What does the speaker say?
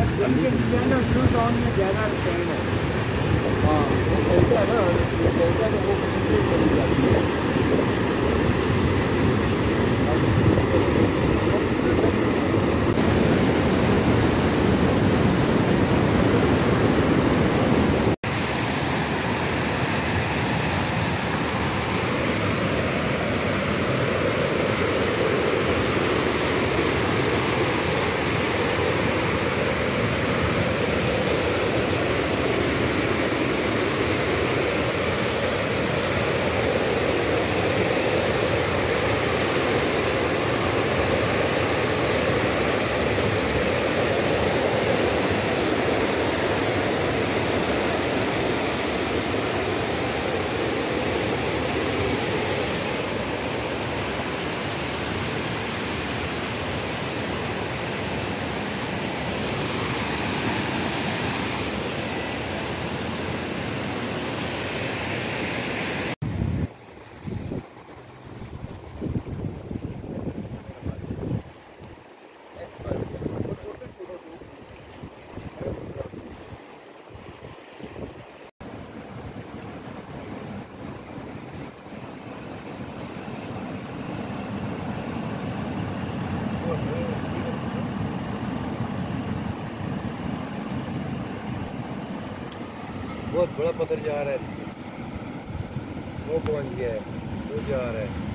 है। बहुत बड़ा पत्थर जा रहा है। वो पहुँच गया है? वो जा रहा है।